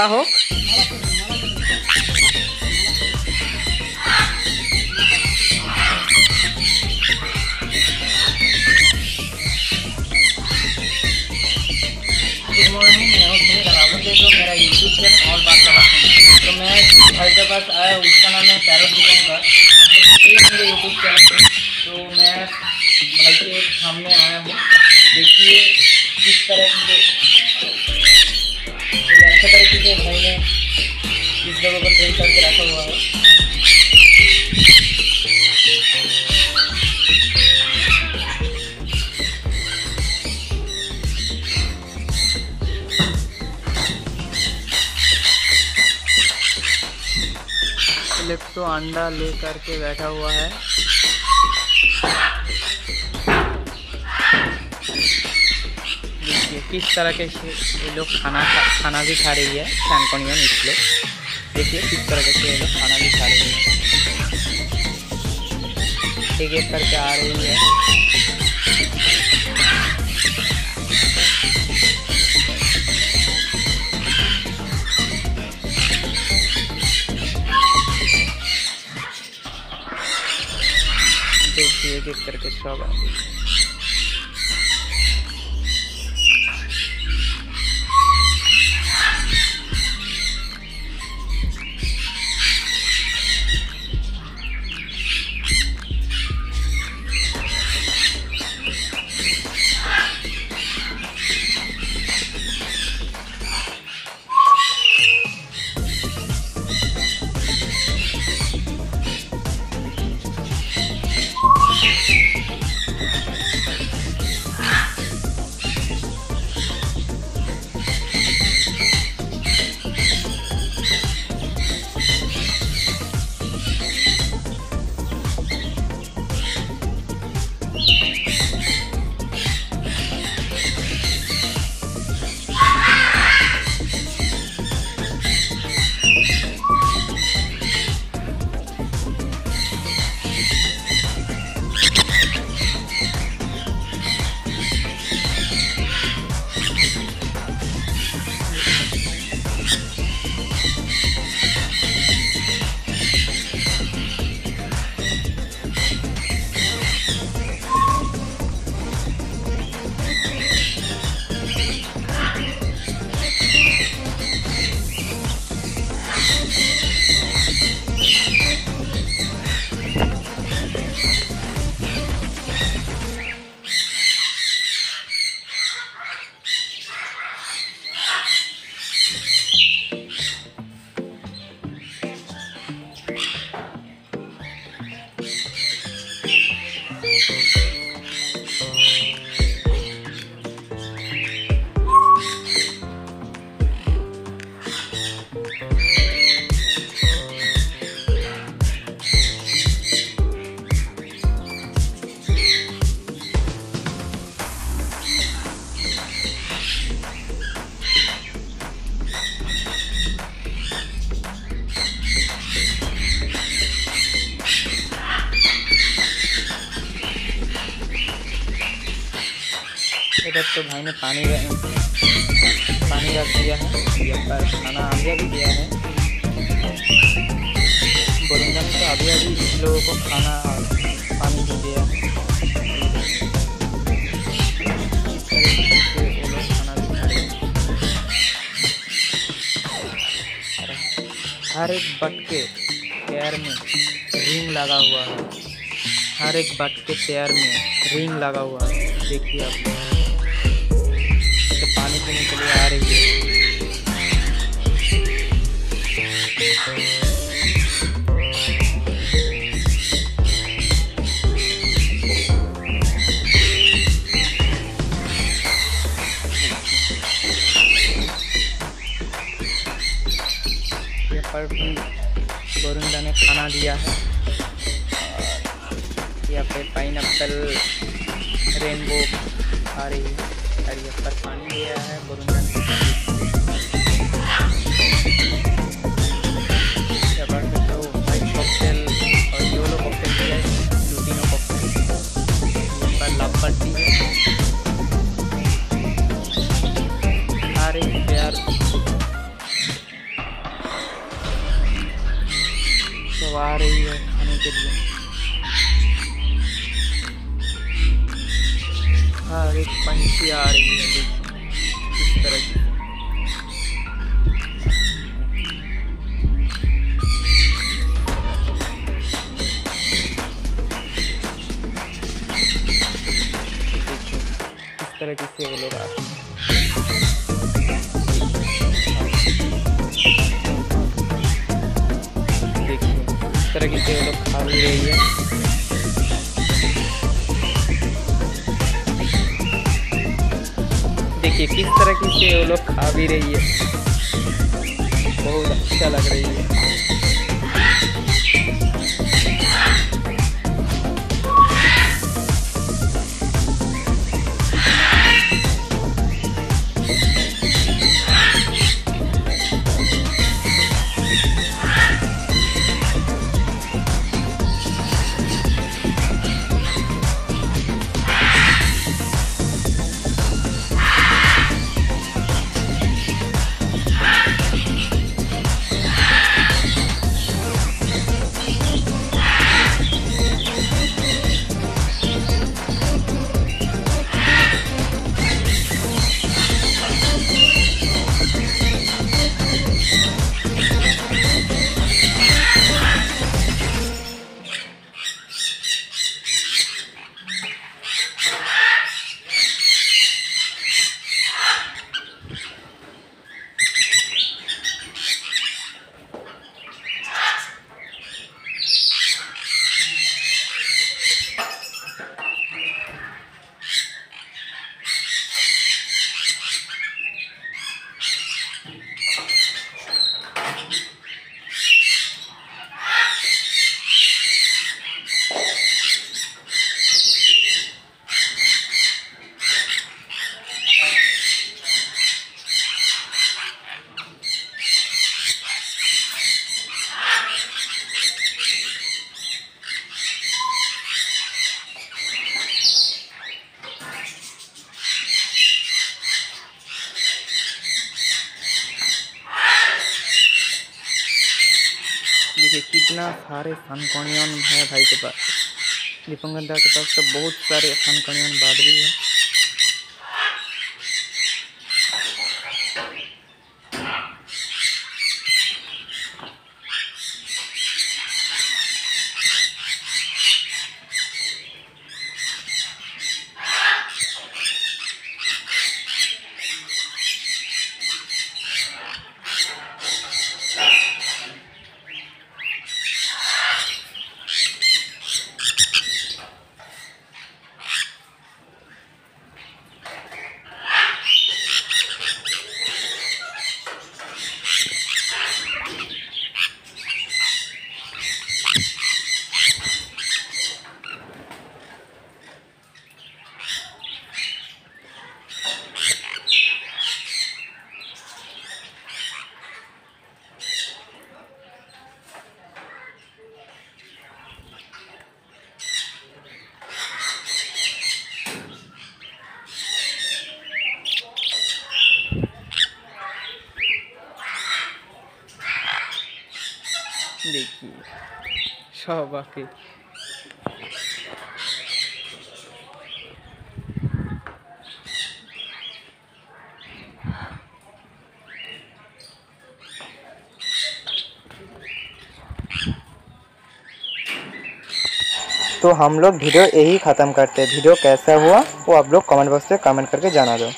মালা हो। मेरा YouTube channel और बात कर तो मैं के पास आया उसका नाम है पैरस दुकान का यूट्यूब चैनल अंडा ले करके बैठा हुआ है। देखिए किस तरह के ये लोग खाना खा, खाना भी खा रही है सैनकोनियन इसलिए देखिए किस तरह के ये लोग खाना भी खा रही है। एक एक करके आ रही है। एक एक करके सब आ तो भाई ने पानी पानी रख दिया है यहाँ पर खाना आगे भी दिया है। बोलूँगा तो अभी इस लोगों को खाना और पानी भी दिया। है लोग भी हर एक बट के पैर में रिंग लगा हुआ है। हर एक बट के पैर में रिंग लगा हुआ है। देखिए आप तो पानी के लिए आ रही है। पर भी गोरुंदा ने खाना दिया है। यहाँ पे पाइन रेनबो आ रही है। और पर पानी दिया है। गोरुंदा ने यहाँ पर तो आ रही है खाने के लिए। हर एक पंछी आ रही है इस तरह की। तरह की सेव लोग तरह की चीज़ें लोग खा भी रही है। देखिए, किस तरह की से वो लोग खा भी रही है। बहुत अच्छा लग रही है। देखिए, कितना सारे सनकोनियन है भाई के पास। दीपंकर दा के पास तो बहुत सारे सनकोनियन बाद भी है। आके तो हम लोग वीडियो यही ख़त्म करते हैं वीडियो कैसा हुआ वो आप लोग कमेंट बॉक्स में कमेंट करके जाना दो